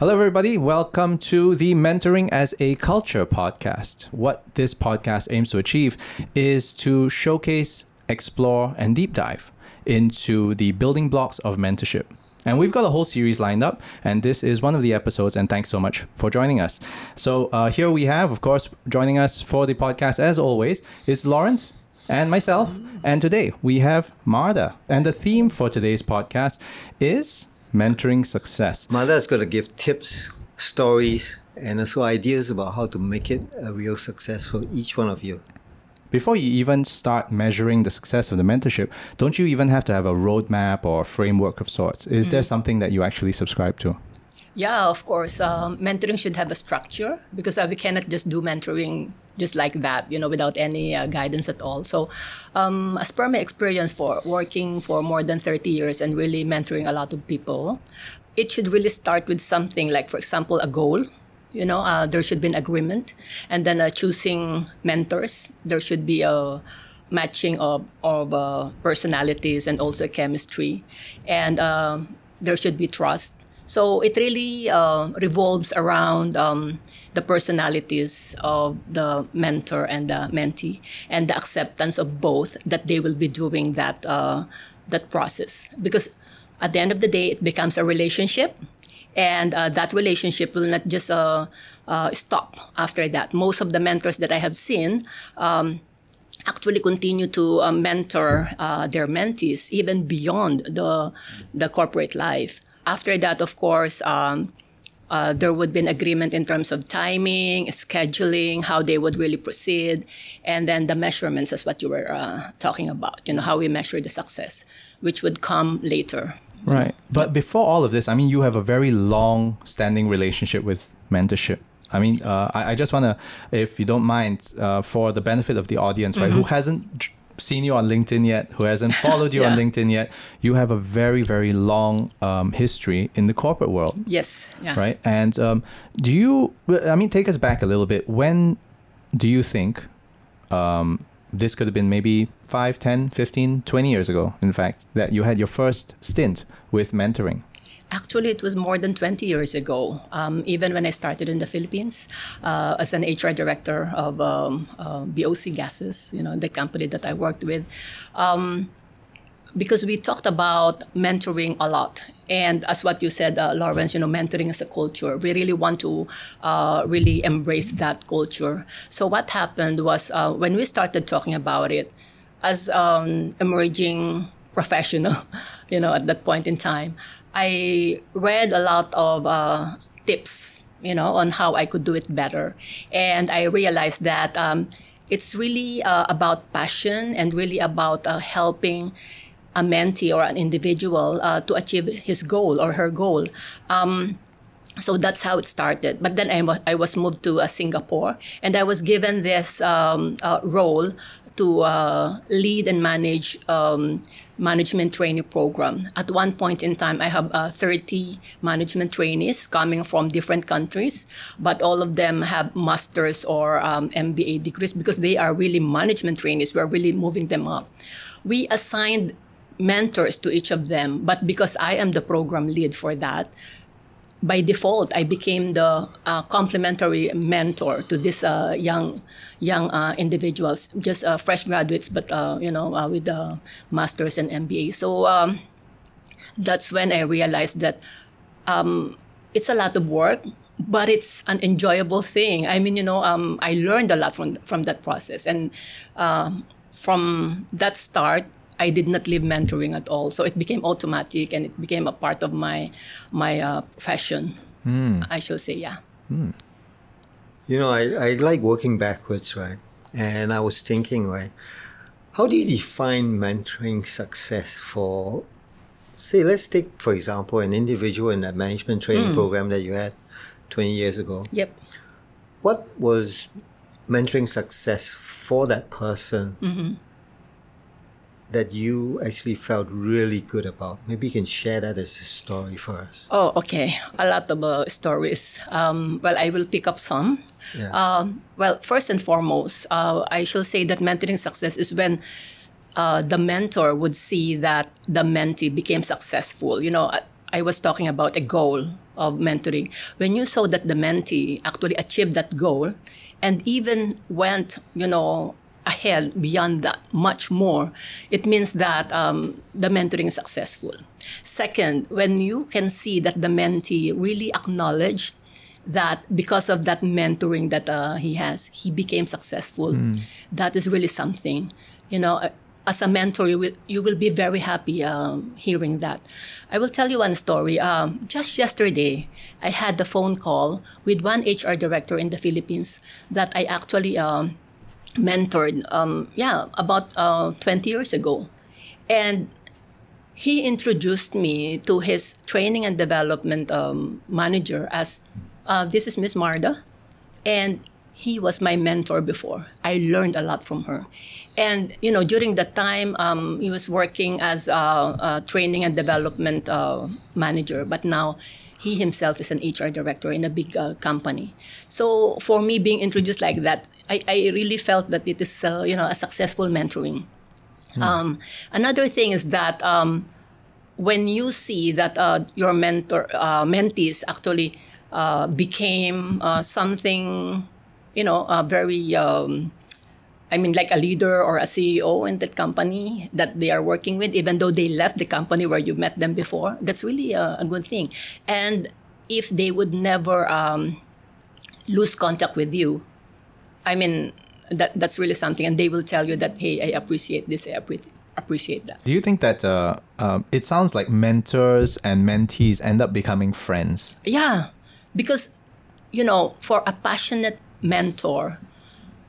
Hello, everybody. Welcome to the Mentoring as a Culture podcast. What this podcast aims to achieve is to showcase, explore, and deep dive into the building blocks of mentorship. And we've got a whole series lined up, and this is one of the episodes. And thanks so much for joining us. So, uh, here we have, of course, joining us for the podcast, as always, is Lawrence and myself. And today we have Marda. And the theme for today's podcast is mentoring success. Marda is going to give tips, stories, and also ideas about how to make it a real success for each one of you. Before you even start measuring the success of the mentorship, don't you even have to have a roadmap or a framework of sorts? Is there mm. something that you actually subscribe to? Yeah, of course. Um, mentoring should have a structure because uh, we cannot just do mentoring just like that, you know, without any uh, guidance at all. So, um, as per my experience for working for more than 30 years and really mentoring a lot of people, it should really start with something like, for example, a goal. You know, uh, there should be an agreement, and then uh, choosing mentors. There should be a matching of of uh, personalities and also chemistry, and uh, there should be trust. So it really uh, revolves around um, the personalities of the mentor and the mentee, and the acceptance of both that they will be doing that uh, that process. Because at the end of the day, it becomes a relationship, and uh, that relationship will not just uh, uh, stop after that. Most of the mentors that I have seen. Um, actually continue to uh, mentor uh, their mentees even beyond the the corporate life. After that, of course, um, uh, there would be an agreement in terms of timing, scheduling, how they would really proceed, and then the measurements is what you were uh, talking about. You know how we measure the success, which would come later. Right. But before all of this, I mean, you have a very long standing relationship with mentorship. I mean, uh, I, I just want to, if you don't mind, uh, for the benefit of the audience, right, who hasn't j- seen you on LinkedIn yet, who hasn't followed you on LinkedIn yet, you have a very, very long um, history in the corporate world, Yes. Yeah. right? And um, do you, I mean, take us back a little bit. When do you think um, this could have been maybe 5, 10, 15, 20 years ago, in fact, that you had your first stint with mentoring? Actually, it was more than 20 years ago. Um, even when I started in the Philippines uh, as an HR director of um, uh, BOC Gases, you know, the company that I worked with, um, because we talked about mentoring a lot. And as what you said, uh, Lawrence, you know, mentoring is a culture. We really want to uh, really embrace that culture. So what happened was uh, when we started talking about it, as um, emerging professional, you know, at that point in time, I read a lot of uh, tips, you know, on how I could do it better, and I realized that um, it's really uh, about passion and really about uh, helping a mentee or an individual uh, to achieve his goal or her goal. Um, so that's how it started. But then I was, I was moved to uh, Singapore, and I was given this um, uh, role to lead and manage um, management training program. At one point in time, I have uh, 30 management trainees coming from different countries, but all of them have masters or um, MBA degrees because they are really management trainees. We're really moving them up. We assigned mentors to each of them, but because I am the program lead for that, by default, I became the uh, mentor to these uh, young young uh, individuals, just uh, fresh graduates, but uh, you know, uh, with the masters and MBA. So um, that's when I realized that um, it's a lot of work, but it's an enjoyable thing. I mean, you know, um, I learned a lot from from that process, and from that start, I did not leave mentoring at all. So it became automatic, and it became a part of my my uh, profession. Hmm. I shall say, yeah. Hmm. You know, I, I like working backwards, right? And I was thinking, right, how do you define mentoring success for, say, let's take, for example, an individual in that management training hmm. program that you had 20 years ago? Yep. What was mentoring success for that person mm-hmm. That you actually felt really good about? Maybe you can share that as a story for us. Oh, okay. A lot of uh, stories. Um, well, I will pick up some. Yeah. Um, well, first and foremost, uh, I shall say that mentoring success is when uh, the mentor would see that the mentee became successful. You know, I, I was talking about a goal of mentoring. When you saw that the mentee actually achieved that goal and even went, you know, ahead beyond that much more, it means that um, the mentoring is successful. Second, when you can see that the mentee really acknowledged that because of that mentoring that uh, he has, he became successful. That is really something. You know, uh, as a mentor, you will you will be very happy um, hearing that. I will tell you one story. Um, just yesterday, I had the phone call with one HR director in the Philippines that I actually um, mentored. Um, yeah, about uh, 20 years ago, and he introduced me to his training and development um, manager as uh, this is Miss Marda, and he was my mentor before. I learned a lot from her, and you know during that time um, he was working as a, a training and development uh, manager, but now he himself is an HR director in a big uh, company. So for me, being introduced like that, I, I really felt that it is uh, you know a successful mentoring. Um, another thing is that um, when you see that uh, your mentor uh, mentees actually uh, became uh, something, you know, uh, very. Um, I mean, like a leader or a CEO in that company that they are working with, even though they left the company where you met them before, that's really a, a good thing. And if they would never um, lose contact with you, I mean, that that's really something. And they will tell you that, hey, I appreciate this, I appre- appreciate that. Do you think that uh, um, it sounds like mentors and mentees end up becoming friends? Yeah, because, you know, for a passionate mentor,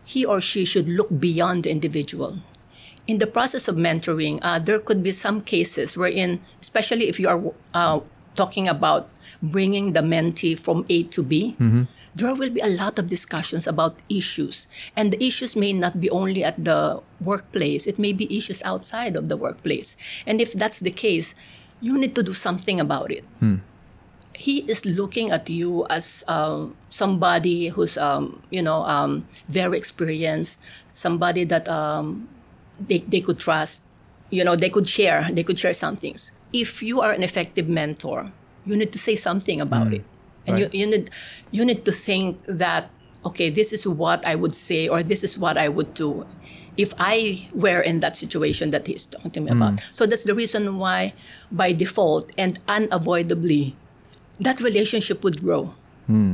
he or she should look beyond the individual. In the process of mentoring, uh, there could be some cases wherein, especially if you are uh, talking about bringing the mentee from A to B, there will be a lot of discussions about issues. And the issues may not be only at the workplace, it may be issues outside of the workplace. And if that's the case, you need to do something about it. He is looking at you as um, somebody who's um, you know um, very experienced somebody that um, they, they could trust you know they could share they could share some things. If you are an effective mentor you need to say something about it and Right. you, you need you need to think that okay this is what i would say or this is what i would do if i were in that situation that he's talking to me about so that's the reason why by default and unavoidably that relationship would grow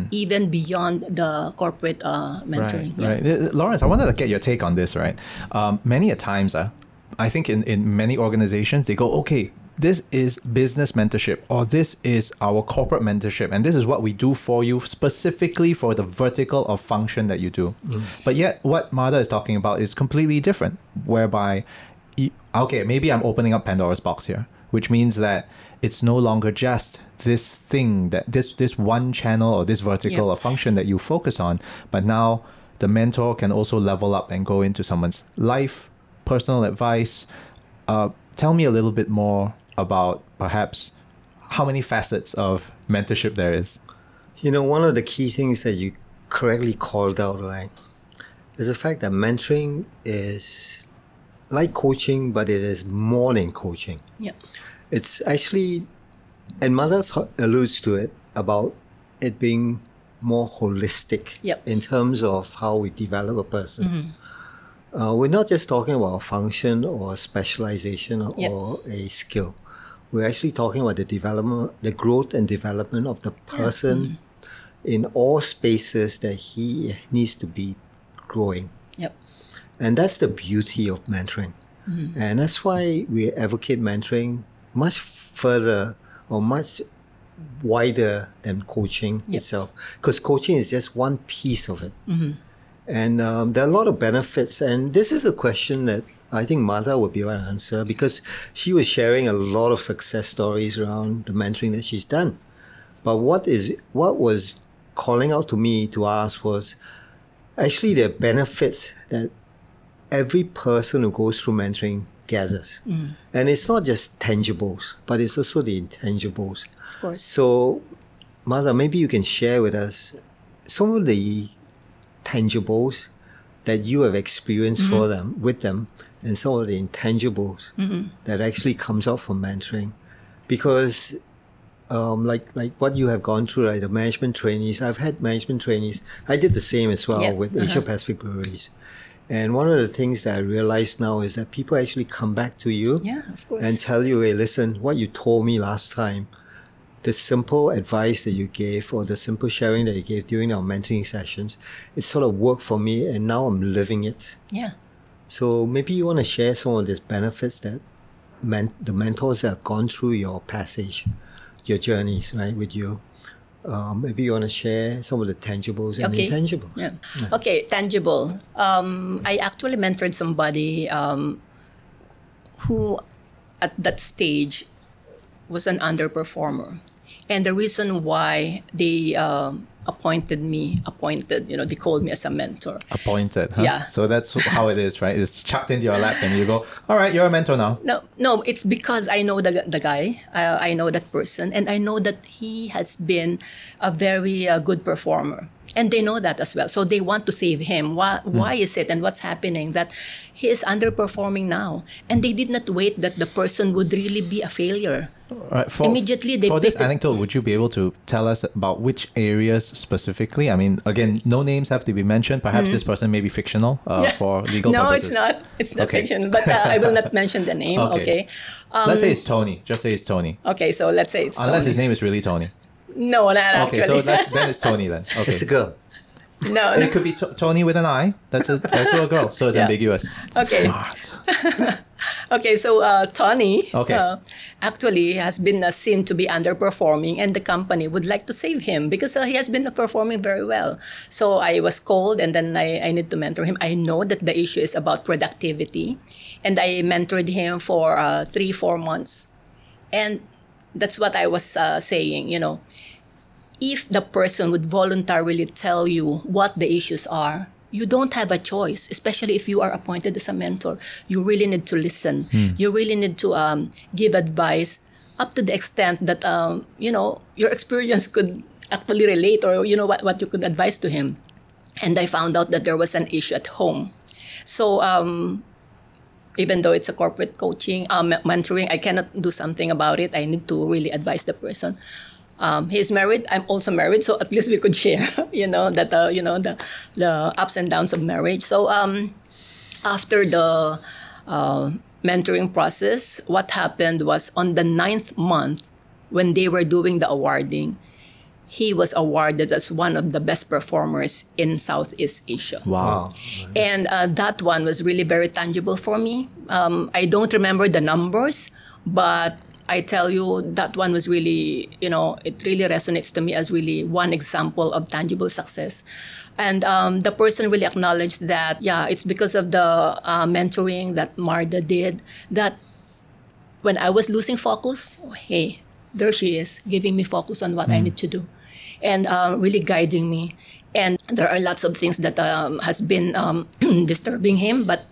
even beyond the corporate uh, mentoring. Right, right. Uh, Lawrence, I wanted to get your take on this, right? Um, many a times, uh, I think in, in many organizations, they go, okay, this is business mentorship or this is our corporate mentorship and this is what we do for you specifically for the vertical or function that you do. But yet what Marda is talking about is completely different, whereby, okay, maybe I'm opening up Pandora's box here, which means that it's no longer just this thing that this this one channel or this vertical Yeah. or function that you focus on, but now the mentor can also level up and go into someone's life, personal advice. Uh, tell me a little bit more about perhaps how many facets of mentorship there is. You know, one of the key things that you correctly called out, right, is the fact that mentoring is like coaching, but it is more than coaching. Yeah. It's actually, and Marda th- alludes to it about it being more holistic Yep. in terms of how we develop a person. Uh, we're not just talking about a function or a specialization or, Yep. or a skill. We're actually talking about the development, the growth and development of the person mm-hmm. in all spaces that he needs to be growing. Yep. And that's the beauty of mentoring. Mm-hmm. And that's why we advocate mentoring much further or much wider than coaching Yep. itself. Because coaching is just one piece of it. Mm-hmm. And um, there are a lot of benefits. And this is a question that I think Marda would be to answer because she was sharing a lot of success stories around the mentoring that she's done. But what is what was calling out to me to ask was actually the benefits that every person who goes through mentoring gathers. Mm. And it's not just tangibles, but it's also the intangibles. Of course. So, Marda, maybe you can share with us some of the tangibles that you have experienced for mm-hmm. them, with them, and some of the intangibles that actually comes out from mentoring. Because um, like like what you have gone through, right? The management trainees. I've had management trainees. I did the same as well Yeah, with uh-huh. Asia Pacific breweries. And one of the things that I realize now is that people actually come back to you Yeah, and tell you, hey, listen, what you told me last time, the simple advice that you gave or the simple sharing that you gave during our mentoring sessions, it sort of worked for me and now I'm living it. yeah. So maybe you want to share some of these benefits that men- the mentors that have gone through your passage, your journeys, right, with you. Um, maybe you want to share some of the tangibles and Okay. intangibles. Yeah. Okay, tangible. Um, I actually mentored somebody um, who, at that stage, was an underperformer, and the reason why they um, appointed me, appointed, you know, they called me as a mentor. Appointed, huh? Yeah. So that's how it is, right? It's chucked into your lap, and you go, "All right, you're a mentor now." No, no, it's because I know the, the guy, uh, I know that person, and I know that he has been a very uh, good performer. And they know that as well. So they want to save him. Why, why is it and what's happening that he is underperforming now? And they did not wait that the person would really be a failure. All right, for, Immediately they for this picked anecdote, would you be able to tell us about which areas specifically? I mean, again, no names have to be mentioned. Perhaps this person may be fictional uh, for legal Mm-hmm. no, purposes. it's not. It's not Okay. fiction. But uh, I will not mention the name. Okay. Okay. Let's say it's Tony. Just say it's Tony. Okay. So let's say it's Unless Tony. his name is really Tony. No, not Okay, actually. so that's, then it's Tony then. Okay. It's a girl. no, it could be t- Tony with an I. That's a that's a girl, so it's Yeah. ambiguous. Okay. Smart. Okay, so uh, Tony Okay. uh, actually has been uh, seen to be underperforming, and the company would like to save him because uh, he has been performing very well. So I was called, and then I, I need to mentor him. I know that the issue is about productivity, and I mentored him for uh, three, four months. And that's what I was uh, saying, you know, if the person would voluntarily tell you what the issues are, you don't have a choice, especially if you are appointed as a mentor. You really need to listen. You really need to um, give advice up to the extent that, um, you know, your experience could actually relate or, you know, what, what you could advise to him. And I found out that there was an issue at home. So, um, even though it's a corporate coaching, um, mentoring, I cannot do something about it. I need to really advise the person. Um, he's married. I'm also married, so at least we could share, you know, that uh, you know the the ups and downs of marriage. So um, after the uh, mentoring process, what happened was on the ninth month, when they were doing the awarding, he was awarded as one of the best performers in Southeast Asia. Wow. And uh, that one was really very tangible for me. Um, I don't remember the numbers, but I tell you that one was really, you know, it really resonates to me as really one example of tangible success. And um, the person really acknowledged that, yeah, it's because of the uh, mentoring that Marda did that when I was losing focus, oh, hey, there she is, giving me focus on what I need to do, and uh, really guiding me. And there are lots of things that um, has been um, disturbing him, but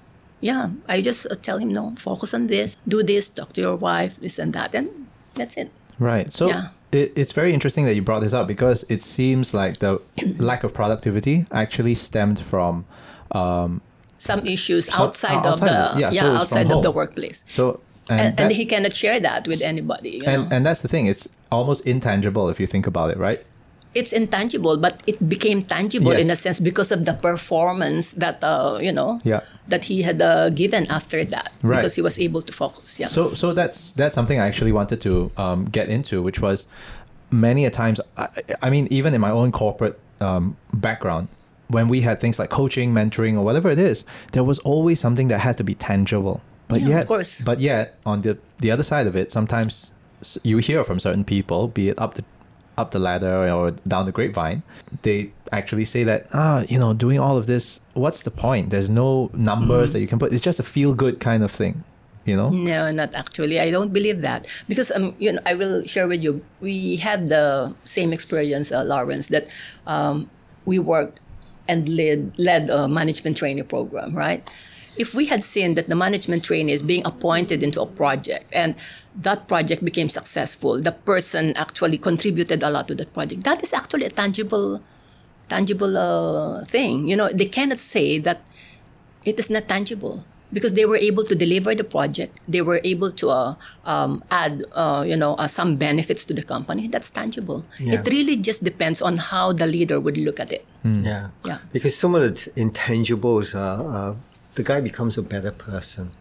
yeah, I just uh, tell him no, focus on this, do this, talk to your wife, this and that, and that's it. Right. So Yeah. it, it's very interesting that you brought this up because it seems like the lack of productivity actually stemmed from. Um, Some issues outside, outside of the yeah, yeah, so outside of the workplace, so and, and, and he cannot share that with anybody. And know? and that's the thing. It's almost intangible if you think about it, right? It's intangible, but it became tangible in a sense because of the performance that uh, you know Yeah. that he had uh, given after that Right. because he was able to focus. Yeah. So so that's that's something I actually wanted to um, get into, which was many a times. I, I mean, even in my own corporate um, background, when we had things like coaching, mentoring, or whatever it is, there was always something that had to be tangible. But Yeah, of yet, course. but yet, on the the other side of it, sometimes you hear from certain people, be it up the up the ladder or down the grapevine, they actually say that ah, you know, doing all of this, what's the point? There's no numbers that you can put. It's just a feel good kind of thing, you know. No, not actually. I don't believe that because um, you know, I will share with you. We had the same experience, uh, Lawrence, that um, we worked and led led a management training program, right? If we had seen that the management trainee is being appointed into a project and that project became successful, the person actually contributed a lot to that project. That is actually a tangible, tangible uh, thing. You know, they cannot say that it is not tangible because they were able to deliver the project. They were able to uh, um, add, uh, you know, uh, some benefits to the company. That's tangible. Yeah. It really just depends on how the leader would look at it. Yeah. Yeah. Because some of the intangibles are, uh, the guy becomes a better person.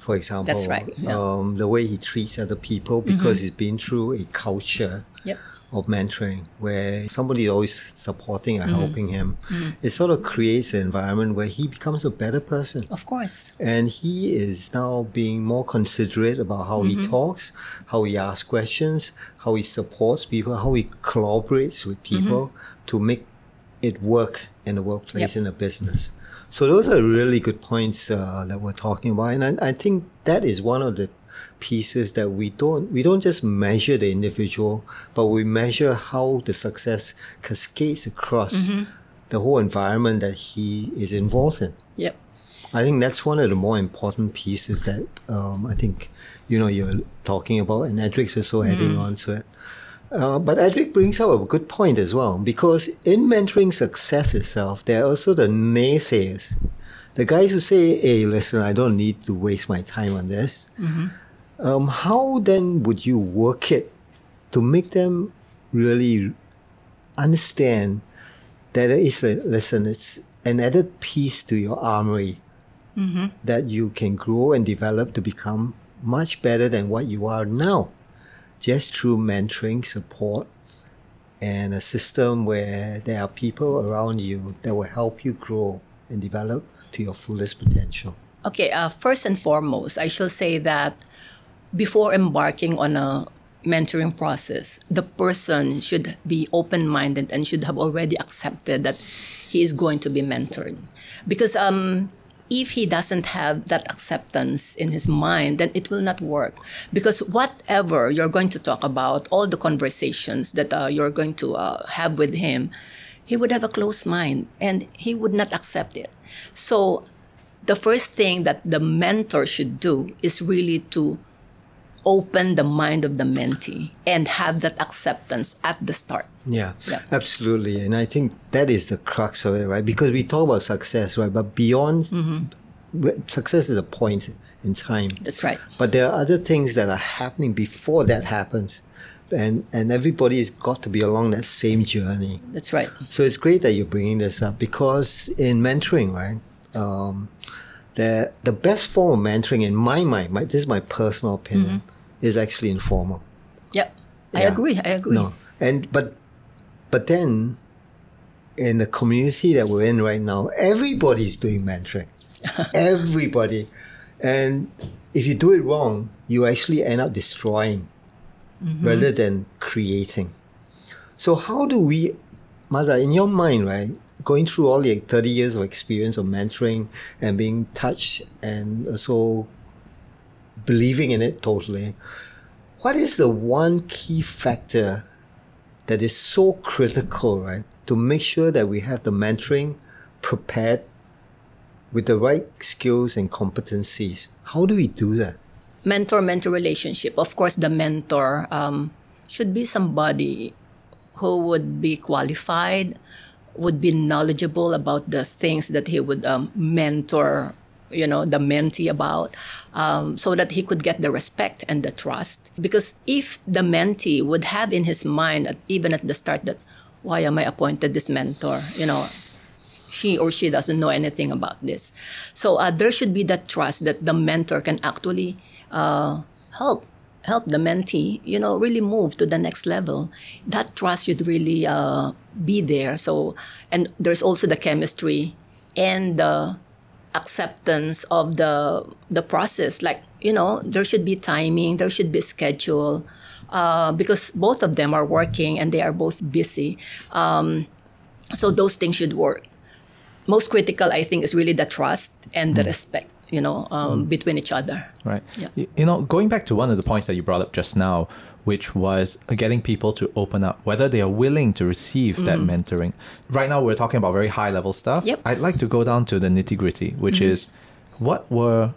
For example. That's right, yeah. Mm-hmm. um, the way he treats other people because he's been through a culture Yep. of mentoring where somebody is always supporting Mm-hmm. and helping him. It sort of creates an environment where he becomes a better person. Of course. And he is now being more considerate about how Mm-hmm. he talks, how he asks questions, how he supports people, how he collaborates with people to make it work in the workplace, Mm-hmm. Yep. in the business. So those are really good points uh, that we're talking about, and I, I think that is one of the pieces that we don't we don't just measure the individual, but we measure how the success cascades across Mm-hmm. the whole environment that he is involved in. Yep. I think that's one of the more important pieces that um, I think you know you're talking about, and Edric's also adding on to it. Uh, but Edric brings up a good point as well, because in mentoring success itself, there are also the naysayers, the guys who say, "Hey, listen, I don't need to waste my time on this." Um, how then would you work it to make them really understand that it is a listen, it's an added piece to your armory that you can grow and develop to become much better than what you are now, just through mentoring, support, and a system where there are people around you that will help you grow and develop to your fullest potential. Okay, uh, first and foremost, I shall say that before embarking on a mentoring process, the person should be open minded and should have already accepted that he is going to be mentored. Because um, if he doesn't have that acceptance in his mind, then it will not work. Because whatever you're going to talk about, all the conversations that uh, you're going to uh, have with him, he would have a closed mind and he would not accept it. So the first thing that the mentor should do is really to open the mind of the mentee and have that acceptance at the start. Yeah, Yeah. absolutely. And I think that is the crux of it, right? Because we talk about success, right? But beyond w- success is a point in time. That's right. But there are other things that are happening before that happens. And, and everybody's got to be along that same journey. That's right. So it's great that you're bringing this up because in mentoring, right, um, the the best form of mentoring in my mind, my, this is my personal opinion, is actually informal. Yep. I Yeah. agree. I agree. No, and but but then in the community that we're in right now, everybody's doing mentoring. Everybody, and if you do it wrong, you actually end up destroying mm-hmm. rather than creating. So how do we, Marda, in your mind, right? Going through all the 30 years of experience of mentoring and being touched and also believing in it totally, what is the one key factor that is so critical, right, to make sure that we have the mentoring prepared with the right skills and competencies? How do we do that? mentor mentor relationship of course the mentor um, should be somebody who would be qualified would be knowledgeable about the things that he would um, mentor you know the mentee about um, so that he could get the respect and the trust because if the mentee would have in his mind at, even at the start that why am i appointed this mentor you know he or she doesn't know anything about this. So uh, there should be that trust that the mentor can actually uh, help help the mentee, you know, really move to the next level. That trust should really uh, be there. So and there's also the chemistry and the acceptance of the the process. Like you know, there should be timing, there should be schedule. Uh, because both of them are working and they are both busy. Um, so those things should work most critical i think is really the trust and the respect you know um, between each other Right. Yeah. You know, going back to one of the points that you brought up just now, which was getting people to open up, whether they are willing to receive that mm. mentoring. Right now, we're talking about very high level stuff. Yep. I'd like to go down to the nitty gritty, which mm-hmm. is what were,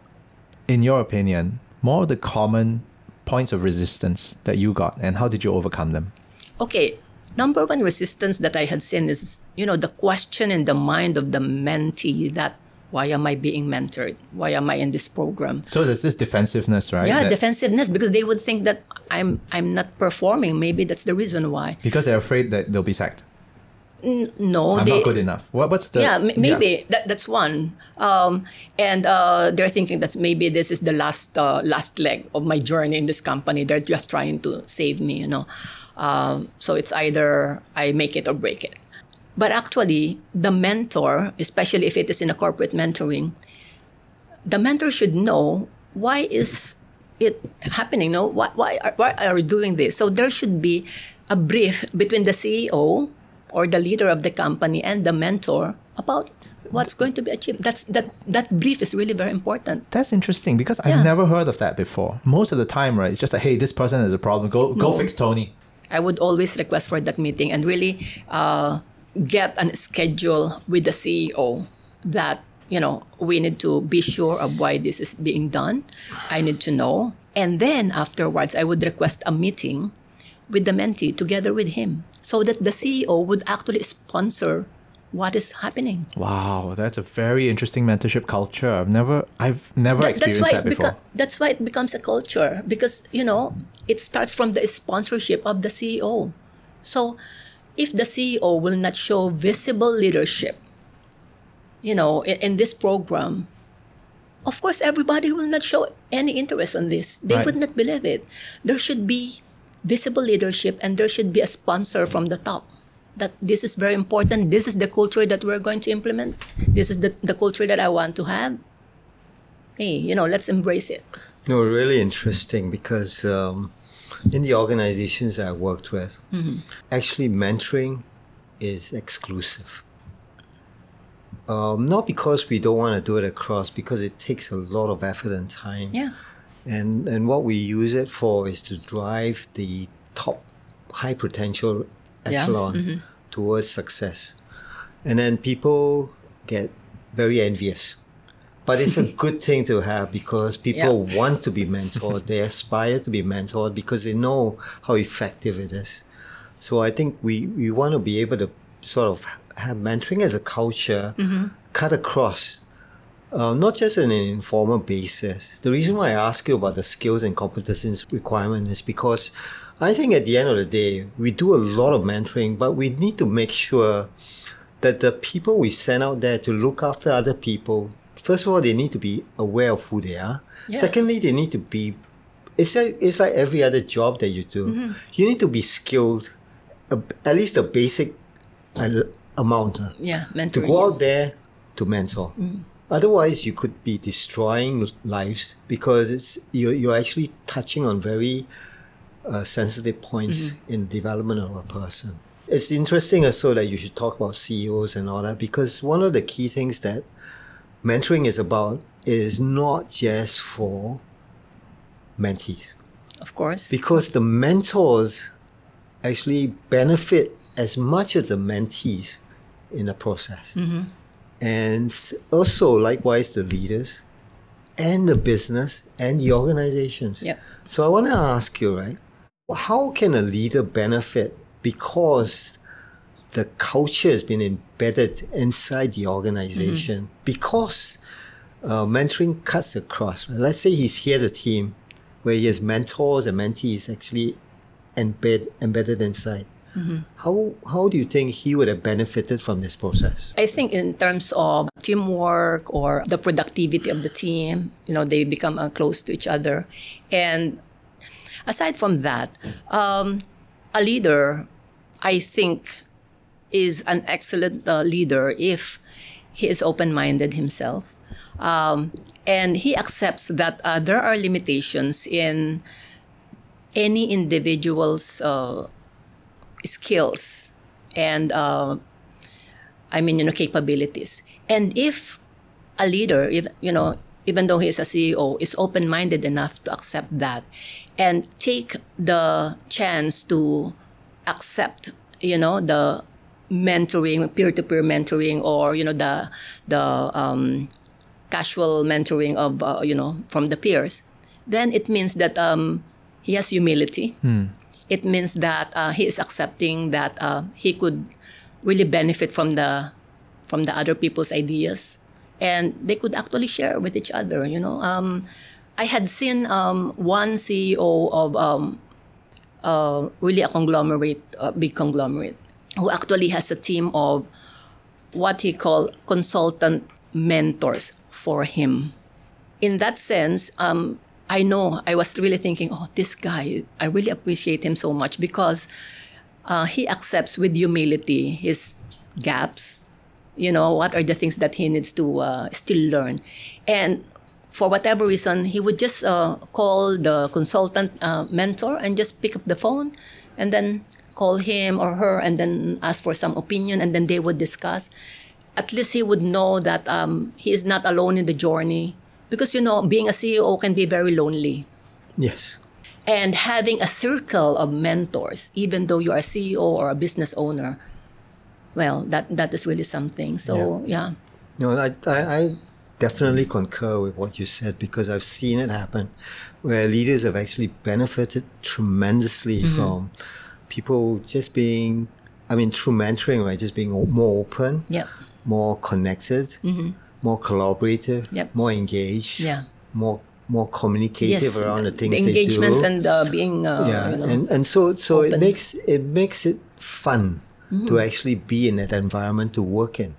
in your opinion, more of the common points of resistance that you got, and how did you overcome them? okay number one resistance that i had seen is you know the question in the mind of the mentee that why am I being mentored? Why am I in this program? So there's this defensiveness, right? Yeah, That- defensiveness because they would think that I'm I'm not performing. Maybe that's the reason why. because they're afraid that they'll be sacked. No, I'm they, not good enough. What, what's the yeah, m- maybe That, that's one. Um, and uh, they're thinking that maybe this is the last uh, last leg of my journey in this company. They're just trying to save me, you know. Um, so it's either I make it or break it. But actually, the mentor, especially if it is in a corporate mentoring, the mentor should know why is it happening. No, why why are, why are we doing this? So there should be a brief between the CEO or the leader of the company and the mentor about what's going to be achieved. That's that that brief is really very important. That's interesting because Yeah. I've never heard of that before. Most of the time, right, it's just like, hey, this person has a problem. Go go No. fix Tony. I would always request for that meeting and really uh, get a schedule with the CEO that you know we need to be sure of why this is being done. I need to know, and then afterwards, I would request a meeting with the mentee together with him, so that the CEO would actually sponsor what is happening. Wow, that's a very interesting mentorship culture. I've never I've never That- that's experienced why that before. beco- that's why it becomes a culture because you know it starts from the sponsorship of the CEO. So if the CEO will not show visible leadership, you know, in, in this program, of course everybody will not show any interest on this. They Right. would not believe it. There should be visible leadership and there should be a sponsor from the top. That this is very important. This is the culture that we're going to implement. This is the, the culture that I want to have hey, you know, let's embrace it. No, really interesting because um, in the organizations I worked with, actually mentoring is exclusive. Um, not because we don't want to do it across, because it takes a lot of effort and time. Yeah. And and what we use it for is to drive the top high potential Yeah. echelon towards success. And then people get very envious. But it's a good thing to have because people want to be mentored. They aspire to be mentored because they know how effective it is. So I think we, we want to be able to sort of have mentoring as a culture cut across uh, not just on an informal basis. The reason why I ask you about the skills and competencies requirement is because I think at the end of the day, we do a lot of mentoring, but we need to make sure that the people we send out there to look after other people, first of all, they need to be aware of who they are. Yeah. Secondly, they need to be, it's like, it's like every other job that you do. You need to be skilled, uh, at least a basic uh, amount. uh, Yeah, to go out there to mentor. Otherwise, you could be destroying lives because it's you're, you're actually touching on very uh, sensitive points in development of a person. It's interesting also that you should talk about CEOs and all that because one of the key things that mentoring is about is not just for mentees Of course. because the mentors actually benefit as much as the mentees in the process. Mm-hmm. And also, likewise, the leaders and the business and the organizations. Yep. So, I want to ask you, right? How can a leader benefit because the culture has been embedded inside the organization? Because uh, mentoring cuts across. Let's say he's he has a team where he has mentors and mentees actually embed, embedded inside. How how do you think he would have benefited from this process? I think in terms of teamwork or the productivity of the team, you know, they become uh, close to each other. And aside from that, um, a leader, I think, is an excellent uh, leader if he is open-minded himself, um, and he accepts that uh, there are limitations in any individual's uh, skills and uh, I mean, you know, capabilities. And if a leader, if, you know, even though he is a CEO, is open-minded enough to accept that and take the chance to accept, you know, the mentoring, peer-to-peer mentoring, or you know, the the um, casual mentoring of uh, you know from the peers, then it means that um, he has humility. It means that uh, he is accepting that uh, he could really benefit from the from the other people's ideas, and they could actually share with each other. You know, um, I had seen um, one CEO of um, uh, really a conglomerate, a big conglomerate, who actually has a team of what he called consultant mentors for him. In that sense, um, I know I was really thinking, oh, this guy, I really appreciate him so much because uh, he accepts with humility his gaps. You know, what are the things that he needs to uh, still learn. And for whatever reason, he would just uh, call the consultant uh, mentor and just pick up the phone and then call him or her and then ask for some opinion and then they would discuss. At least he would know that um, he is not alone in the journey. Because, you know, being a CEO can be very lonely. Yes. And having a circle of mentors, even though you are a CEO or a business owner, well, that, that is really something. So, yeah. No, I, I, I definitely concur with what you said because I've seen it happen where leaders have actually benefited tremendously Mm-hmm. from people just being, I mean, through mentoring, right? Just being more open, Yep. more connected, more collaborative, Mm-hmm. Yep. more engaged, Yeah. more more communicative around the things the engagement they do. and uh, being, uh, yeah, you know, and and so so it makes it makes it fun Mm-hmm. to actually be in that environment to work in.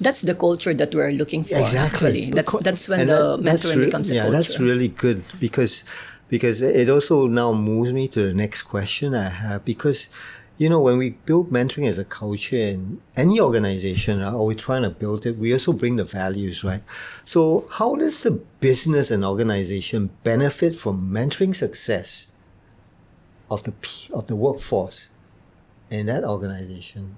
that's the culture that we're looking for. Actually. That's that's when the that- mentoring re- becomes a yeah, culture. that's really good because because it also now moves me to the next question I have because you know when we build mentoring as a culture in any organization or we're trying to build it, we also bring the values, right? So how does the business and organization benefit from mentoring success of the of the workforce in that organization?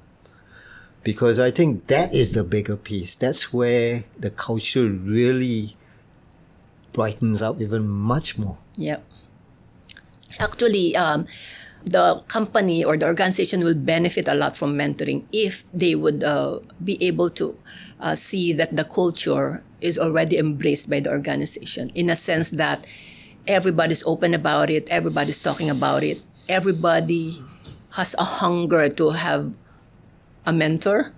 because I think that is the bigger piece. That's where the culture really brightens up even much more. Yep. Actually, um, the company or the organization will benefit a lot from mentoring if they would uh, be able to uh, see that the culture is already embraced by the organization in a sense that everybody's open about it, everybody's talking about it, everybody has a hunger to have a mentor,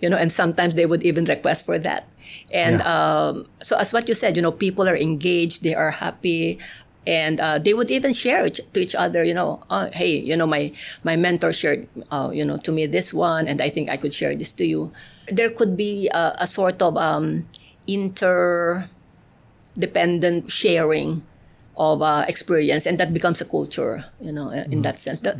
you know, and sometimes they would even request for that. And Yeah. um, so, as what you said, you know, people are engaged, they are happy, and uh, they would even share each, to each other, you know, oh, hey, you know, my my mentor shared, uh, you know, to me this one, and I think I could share this to you. There could be a, a sort of um, interdependent sharing of uh, experience, and that becomes a culture, you know, in that sense. That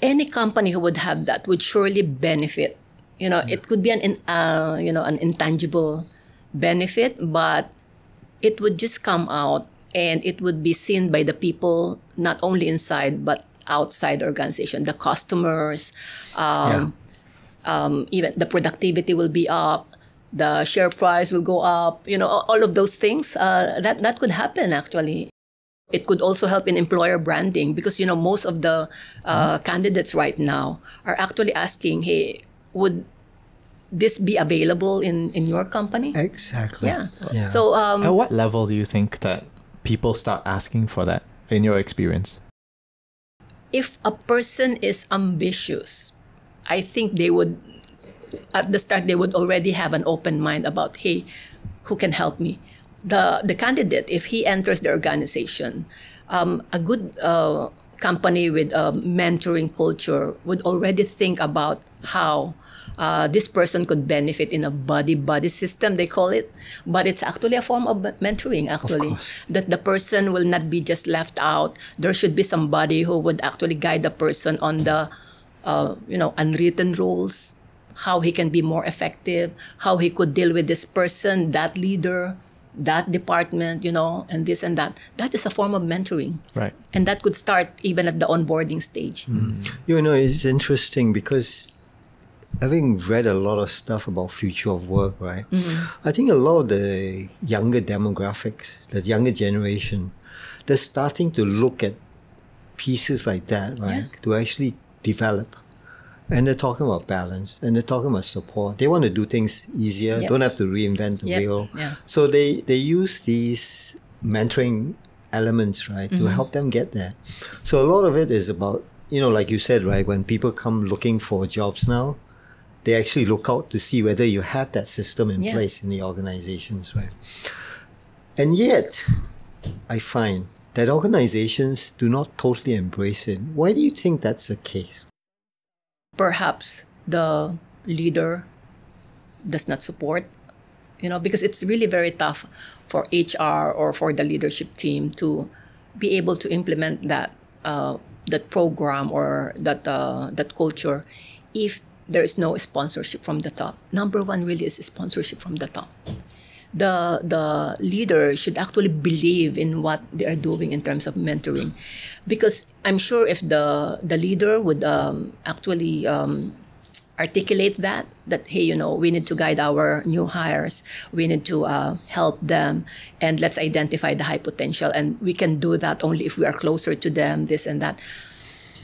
any company who would have that would surely benefit. You know, it could be an in, uh, you know an intangible benefit, but it would just come out and it would be seen by the people not only inside but outside the organization, the customers, um, um, even the productivity will be up, the share price will go up. You know, all of those things uh, that that could happen actually. It could also help in employer branding because you know most of the uh, candidates right now are actually asking, "Hey, would this be available in in your company?" Exactly. Yeah. Yeah. So um, At what level do you think that people start asking for that in your experience? if a person is ambitious, I think they would, at the start, they would already have an open mind about, hey, who can help me? The, the candidate, if he enters the organization, um, a good uh, company with a mentoring culture would already think about how uh, this person could benefit in a buddy buddy system they call it. But it's actually a form of mentoring actually. that the person will not be just left out. There should be somebody who would actually guide the person on the uh, you know unwritten rules how he can be more effective how he could deal with this person that leader that department you know and this and that. That is a form of mentoring. Right. and that could start even at the onboarding stage. You know, it's interesting because having read a lot of stuff about future of work, right? Mm-hmm. I think a lot of the younger demographics, the younger generation, they're starting to look at pieces like that, right? To actually develop. And they're talking about balance and they're talking about support. They want to do things easier, Yep. don't have to reinvent the Yep, wheel. yeah. So they, they use these mentoring elements, right, to mm-hmm. help them get there. So a lot of it is about, you know, like you said, right, when people come looking for jobs now, they actually look out to see whether you have that system in Yeah. place in the organizations, right? And yet, I find that organizations do not totally embrace it. Why do you think that's the case? perhaps the leader does not support you know because it's really very tough for hr or for the leadership team to be able to implement that uh, that program or that uh, that culture if there is no sponsorship from the top. Number one really is sponsorship from the top. The the leader should actually believe in what they are doing in terms of mentoring. Because i'm sure if the the leader would um, actually um, articulate that that hey you know we need to guide our new hires. We need to uh, help them. And let's identify the high potential. And we can do that only if we are closer to them this and that.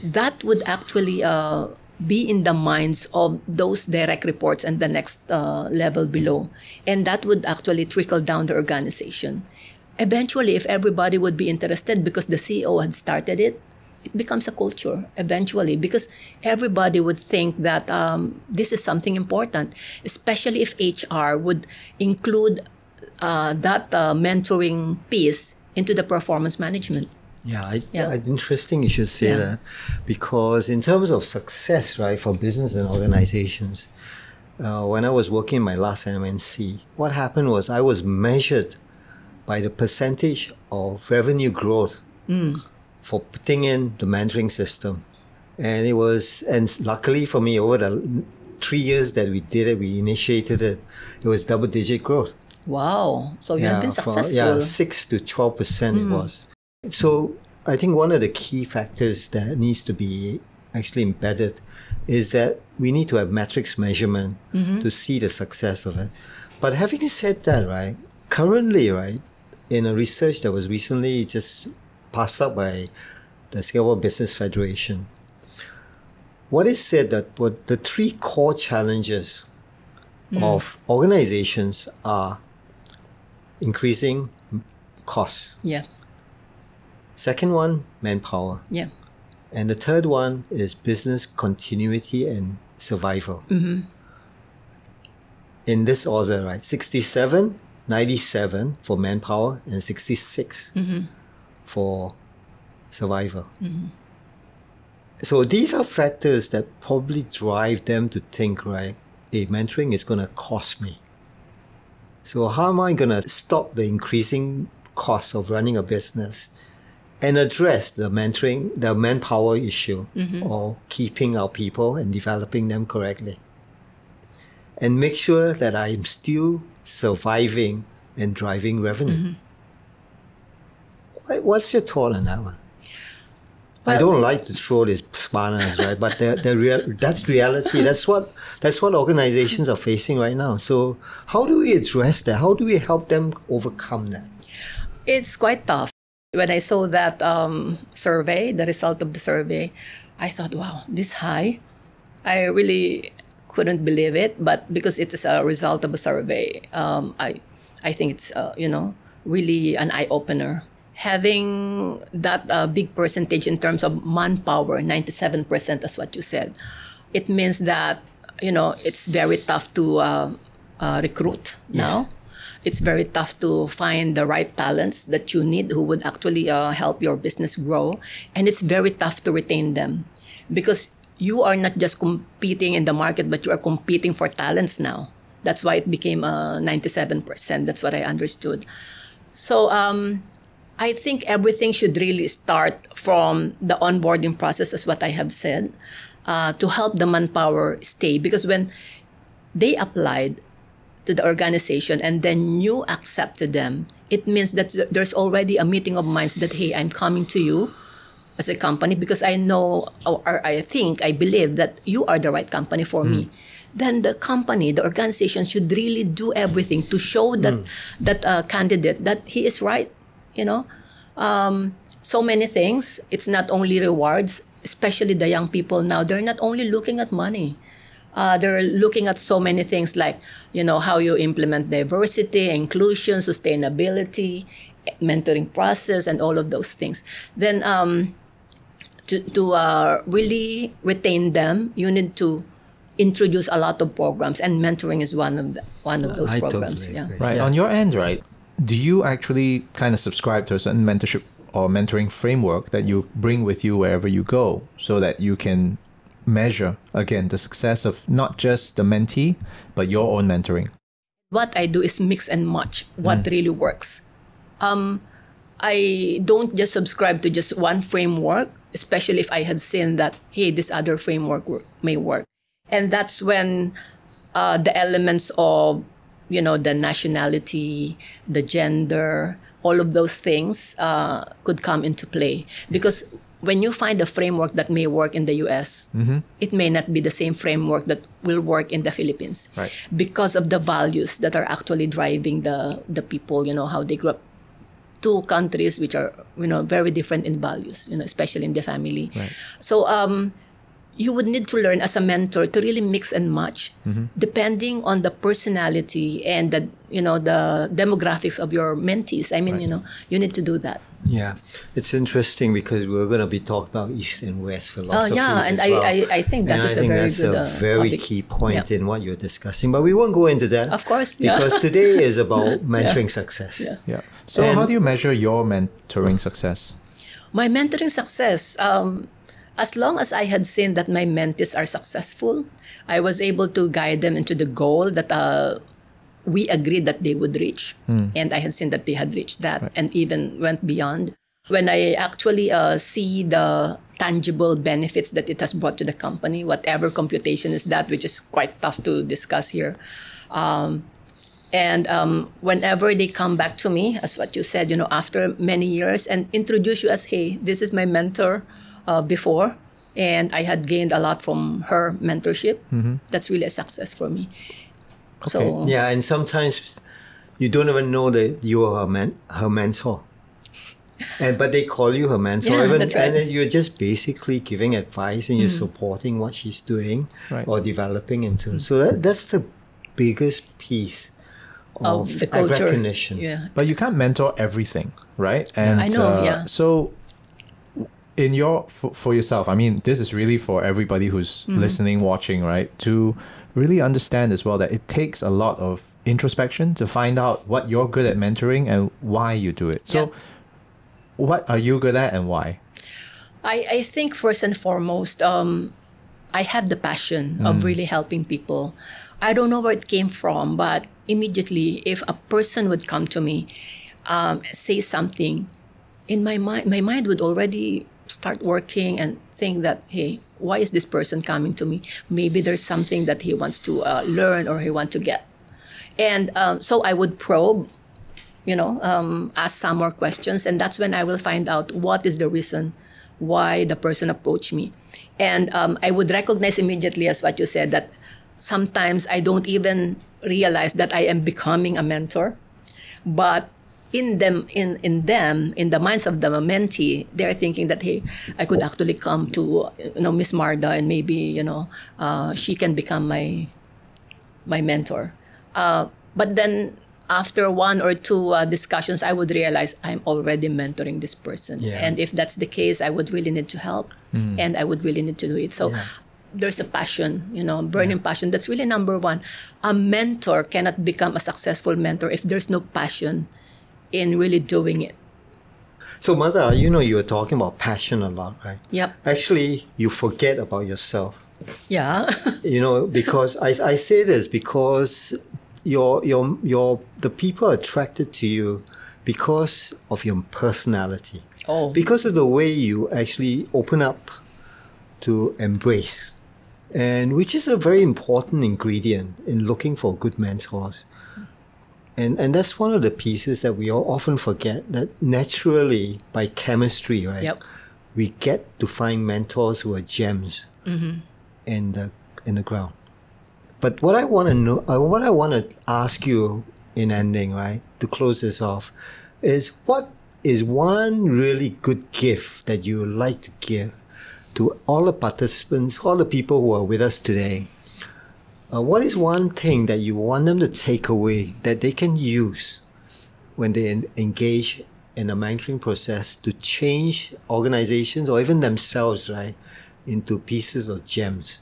That would actually uh, be in the minds of those direct reports and the next uh, level below. And that would actually trickle down the organization. Eventually, if everybody would be interested because the CEO had started it, it becomes a culture eventually because everybody would think that um, this is something important, especially if HR would include uh, that uh, mentoring piece into the performance management. Yeah, I, Yeah. I- interesting you should say Yeah. that because in terms of success, right, for business and organizations, uh, when I was working in my last MNC, what happened was I was measured by the percentage of revenue growth for putting in the mentoring system. And it was, and luckily for me, over the three years that we did it, we initiated it, it was double digit growth. Wow! So you have been for- successful. yeah, six to twelve percent it was. So I think one of the key factors that needs to be actually embedded is that we need to have metrics measurement mm-hmm. to see the success of it. But having said that, right, currently, right, in a research that was recently just passed up by the Singapore Business Federation, what is said that what the three core challenges mm. of organizations are increasing costs. Yeah, Second one, manpower. yeah, And the third one is business continuity and survival. Mm-hmm. In this order, right? 67, 97 for manpower, and 66 mm-hmm. for survival. Mm-hmm. So these are factors that probably drive them to think, right? Hey, mentoring is going to cost me. So how am I going to stop the increasing cost of running a business and address the mentoring, the manpower issue mm-hmm. or keeping our people and developing them correctly? And make sure that I'm still surviving and driving revenue. Mm-hmm. What- What's your thought on that one? I don't like to throw these spanners, right? But the, the real, that's reality. That's what that's what organizations are facing right now. So how do we address that? How do we help them overcome that? it's quite tough. When I saw that um, survey, the result of the survey, I thought, wow, this high. I really couldn't believe it, but because it is a result of a survey, um, I, I think it's uh, you know really an eye opener. Having that uh, big percentage in terms of manpower, ninety-seven percent, that's what you said. It means that you know it's very tough to uh, uh, recruit now it's very tough to find the right talents that you need who would actually uh, help your business grow. And it's very tough to retain them because you are not just competing in the market but you are competing for talents now. That's why it became uh, 97% that's what i understood. So um, I think everything should really start from the onboarding process, as what I have said, uh, to help the manpower stay. Because when they applied to the organization and then you accepted them, it means that there's already a meeting of minds that, hey, I'm coming to you as a company because I know or, I think, I believe that you are the right company for me. Then the company, the organization should really do everything to show that that uh, candidate that he is right. You know, um, so many things. It's not only rewards, especially the young people now. They're not only looking at money uh, they're looking at so many things like you know how you implement diversity inclusion sustainability mentoring process and all of those things then um, to, to uh, really retain them you need to introduce a lot of programs, and mentoring is one of the, one of those I programs. totally yeah. agree. Right. Yeah. On your end, right? Do you actually kind of subscribe to a certain mentorship or mentoring framework that you bring with you wherever you go so that you can measure, again, the success of not just the mentee, but your own mentoring? what I do is mix and match what really works. Um, I don't just subscribe to just one framework, especially if I had seen that, hey, this other framework wor- may work. And that's when uh, the elements of, you know, the nationality, the gender, all of those things uh, could come into play. Because when you find a framework that may work in the US, it may not be the same framework that will work in the Philippines Right. because of the values that are actually driving the the people you know how they grew up two countries which are you know very different in values you know especially in the family Right. so um you would need to learn as a mentor to really mix and match depending on the personality and the you know the demographics of your mentees i mean you know you need to do that Yeah, it's interesting because we're going to be talking about East and West oh philosophies. yeah and as I, well. I i think that and is I think very that's good a uh, very topic. key point Yeah. in what you're discussing. But we won't go into that. Of course, yeah. Because today is about mentoring success. Yeah. Yeah. So, And- how do you measure your mentoring success? My mentoring success, um, as long as I had seen that my mentees are successful, I was able to guide them into the goal that uh, we agreed that they would reach. And I had seen that they had reached that and even went beyond. When I actually uh, see the tangible benefits that it has brought to the company, whatever computation is that, which is quite tough to discuss here. Um, and um, whenever they come back to me, as what you said, you know, after many years, and introduce you as, hey, this is my mentor uh, before, and I had gained a lot from her mentorship. That's really a success for me. So Yeah, and sometimes you don't even know that you are her, men- her mentor. And but they call you her mentor, Yeah, even, right. and you're just basically giving advice and you're supporting what she's doing Right. or developing into. So that, that's the biggest piece of, of the culture, recognition. yeah, But you can't mentor everything, right? And I know, uh, yeah. So, in your for, for yourself, I mean, this is really for everybody who's Mm-hmm. listening, watching, right? To really understand as well that it takes a lot of introspection to find out what you're good at mentoring and why you do it. So, Yeah. what are you good at and why? I, I think first and foremost, um, I have the passion of really helping people. I don't know where it came from, but immediately, if a person would come to me, um, say something, in my mind, my mind would already start working and think that, hey, why is this person coming to me? Maybe there's something that he wants to uh, learn or he wants to get. And um, so I would probe you know, um, ask some more questions, and that's when I will find out what is the reason why the person approached me. And um, I would recognize immediately, as what you said, that sometimes I don't even realize that I am becoming a mentor, but in them, in in them, in the minds of the mentee, they're thinking that hey, I could actually come to you know Miss Marda, and maybe you know uh, she can become my my mentor. Uh, but then after one or two uh, discussions, I would realize I'm already mentoring this person. Yeah. And if that's the case, I would really need to help and I would really need to do it. So Yeah. there's a passion, you know, burning passion. That's really number one. A mentor cannot become a successful mentor if there's no passion in really doing it. So, Marda, you know, you were talking about passion a lot, right? Yep. Actually, you forget about yourself. Yeah. you know because I, I say this because your your your the people are attracted to you because of your personality oh. because of the way you actually open up to embrace and which is a very important ingredient in looking for good mentors and and that's one of the pieces that we all often forget that naturally by chemistry right Yep. we get to find mentors who are gems in the in the ground. But what I want to know, uh, what I want to ask you in ending, right, to close this off, is what is one really good gift that you would like to give to all the participants, all the people who are with us today? Uh, what is one thing that you want them to take away that they can use when they en- engage in a mentoring process to change organizations or even themselves, right, into pieces of gems?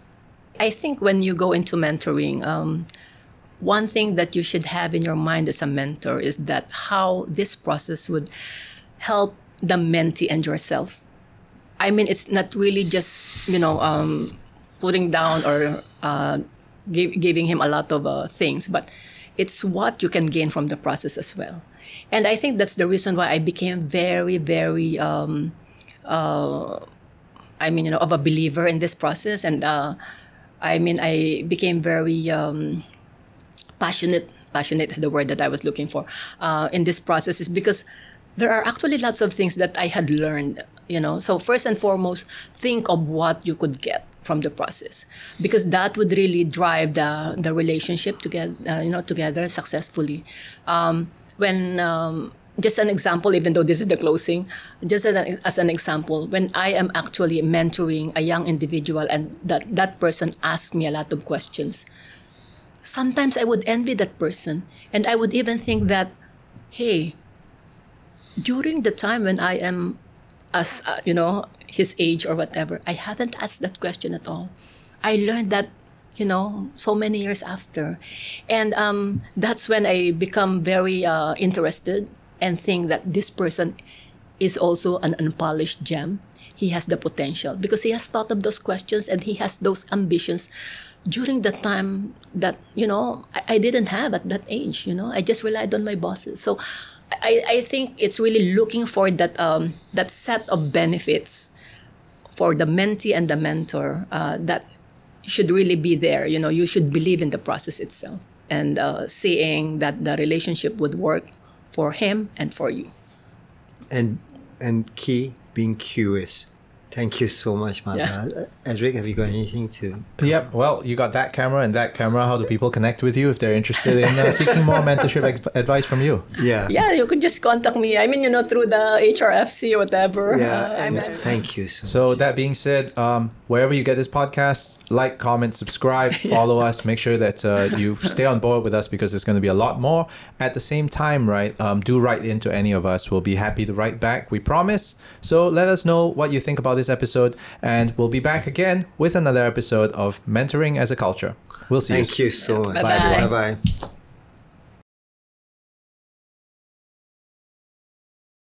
I think when you go into mentoring, um, one thing that you should have in your mind as a mentor is that how this process would help the mentee and yourself. I mean, it's not really just you know um, putting down or uh, give, giving him a lot of uh, things, but it's what you can gain from the process as well. And I think that's the reason why I became very, very, um, uh, I mean, you know, of a believer in this process. And uh, I mean, I became very um, passionate. Passionate is the word that I was looking for uh, in this process, is because there are actually lots of things that I had learned. You know, so first and foremost, think of what you could get from the process. Because that would really drive the the relationship together uh, you know together successfully. Um, when um, just an example even though this is the closing just as an, as an example when i am actually mentoring a young individual and that that person asks me a lot of questions sometimes i would envy that person. And i would even think that hey during the time when i am as uh, you know his age or whatever. I haven't asked that question at all. I learned that you know so many years after. And um, that's when i become very uh, interested and think that this person is also an unpolished gem. He has the potential because he has thought of those questions and he has those ambitions during the time that you know I, I didn't have at that age you know. I just relied on my bosses. So I, I think it's really looking for that um, that set of benefits for the mentee and the mentor uh, that should really be there. You know, you should believe in the process itself and uh, seeing that the relationship would work for him and for you. And and key being curious. Thank you so much, Marda. Yeah. Uh, Edric, have you got anything to? Yep. Well, you got that camera and that camera. How do people connect with you if they're interested in uh, seeking more mentorship advice from you? Yeah. Yeah, you can just contact me. I mean, you know, through the HRFC or whatever. Yeah. Uh, and I'm- thank you so, So much. that being said, um, wherever you get this podcast, like, comment, subscribe, follow us. Make sure that uh, you stay on board with us because there's going to be a lot more. At the same time, right? Um, do write into any of us. We'll be happy to write back. We promise. So let us know what you think about this episode, and we'll be back again with another episode of Mentoring as a Culture. We'll see you. Thank you so much. Bye-bye. Bye bye.